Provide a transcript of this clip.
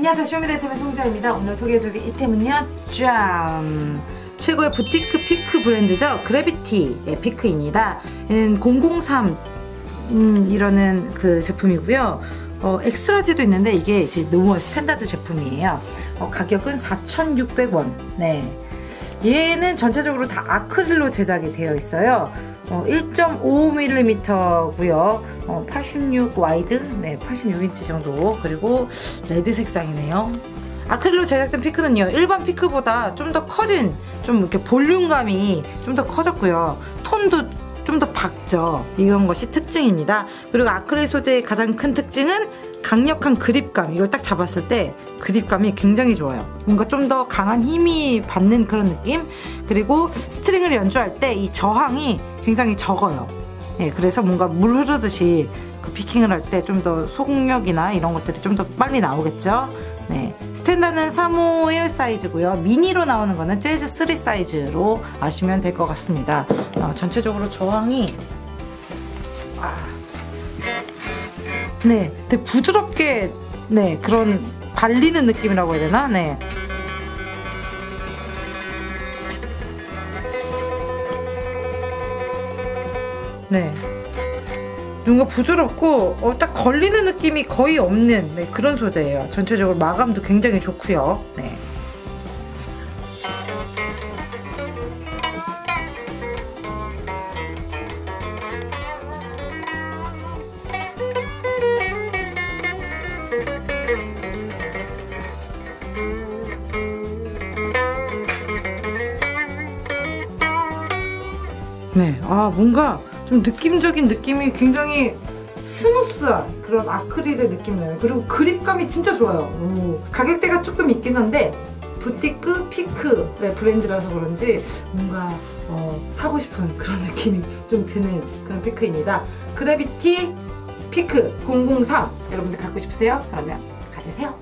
안녕하세요. 쇼미더템의 송자입니다. 오늘 소개해드릴 이템은요 짠. 최고의 부티크 피크 브랜드죠? Gravity의 피크입니다. 얘는 003 음, 이라는 그 제품이고요. 어, extra large도 있는데 이게 이제 너무 스탠다드 제품이에요. 어, 가격은 4,600원. 네 얘는 전체적으로 다 아크릴로 제작이 되어 있어요 어, 1.5mm고요. 어, 86 와이드, 네, 86인치 정도. 그리고 레드 색상이네요. 아크릴로 제작된 피크는요, 일반 피크보다 좀 더 커진, 좀 이렇게 볼륨감이 좀 더 커졌고요. 톤도 좀더 밝죠. 이런 것이 특징입니다. 그리고 아크릴 소재의 가장 큰 특징은 강력한 그립감. 이걸 딱 잡았을 때 그립감이 굉장히 좋아요. 뭔가 좀 더 강한 힘이 받는 그런 느낌? 그리고 스트링을 연주할 때 이 저항이 굉장히 적어요. 예, 그래서 뭔가 물 흐르듯이 그 피킹을 할 때 좀 더 속력이나 이런 것들이 좀 더 빨리 나오겠죠 네, 스탠다는 351 사이즈고요 미니로 나오는 거는 재즈 3 사이즈로 아시면 될 것 같습니다 어, 전체적으로 저항이 아. 네, 되게 부드럽게 네 그런 발리는 느낌이라고 해야 되나? 네. 네. 뭔가 부드럽고 어, 딱 걸리는 느낌이 거의 없는 네, 그런 소재예요. 전체적으로 마감도 굉장히 좋고요. 네. 네, 아 뭔가 좀 느낌적인 느낌이 굉장히 스무스한 그런 아크릴의 느낌이 나요. 그리고 그립감이 진짜 좋아요. 오. 가격대가 조금 있긴 한데 부티크 피크 브랜드라서 그런지 뭔가 어, 사고 싶은 그런 느낌이 좀 드는 그런 피크입니다. 그래비티 피크 003 여러분들 갖고 싶으세요? 그러면 가지세요.